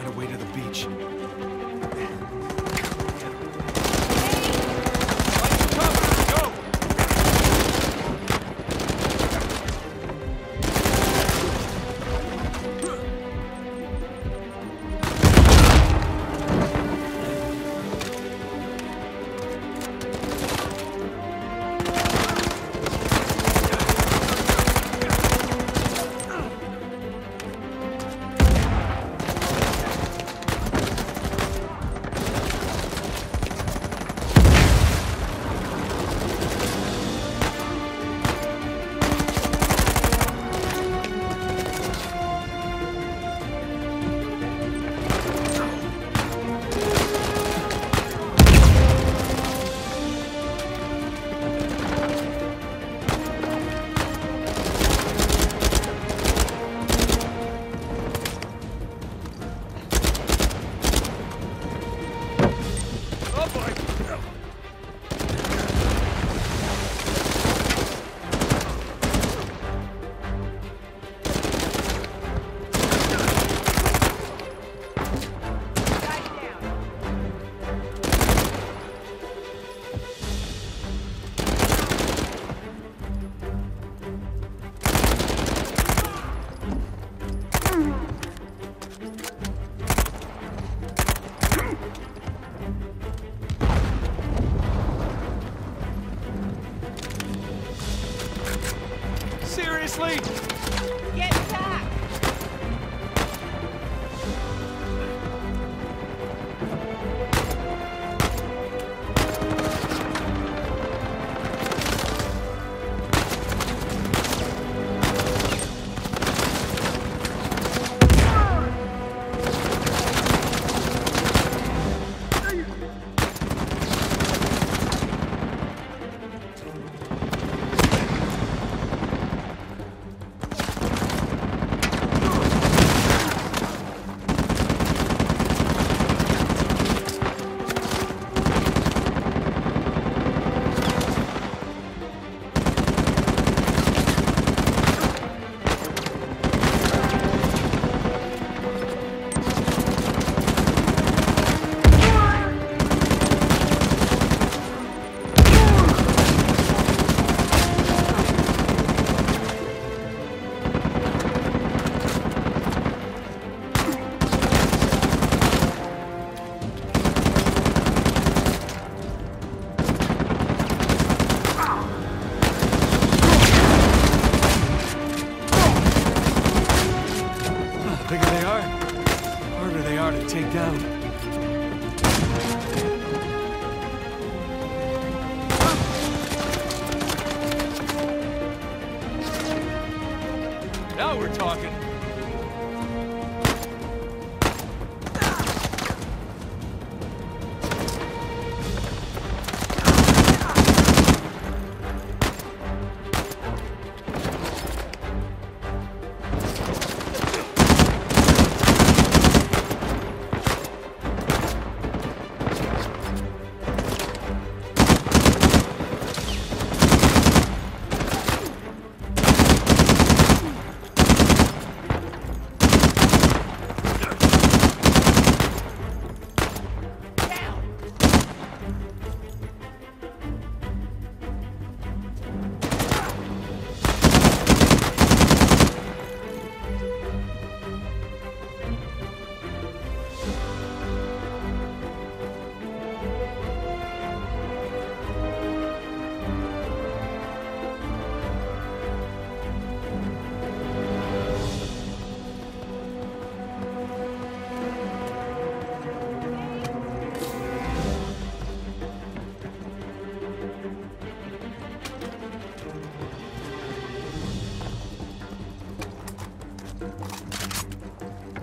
find a way to the beach. Seriously? Get back! Bigger they are, the harder they are to take down. Now we're talking. フフフフ。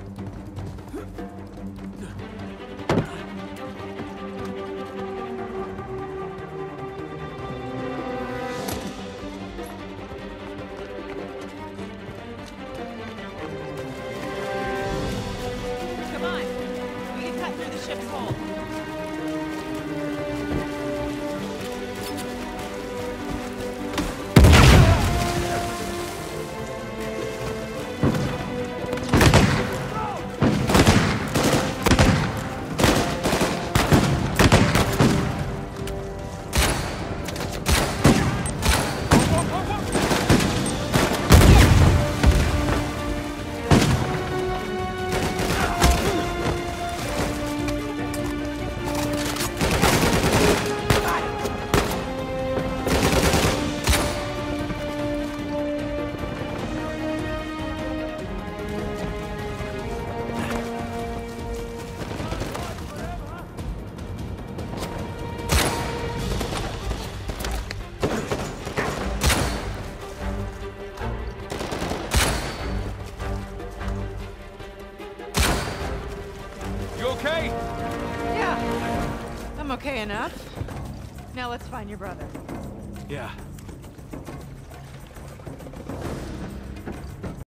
okay? Yeah, I'm okay enough. Now let's find your brother. Yeah.